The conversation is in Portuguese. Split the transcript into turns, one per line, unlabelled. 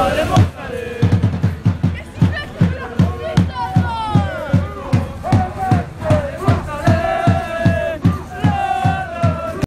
Alemão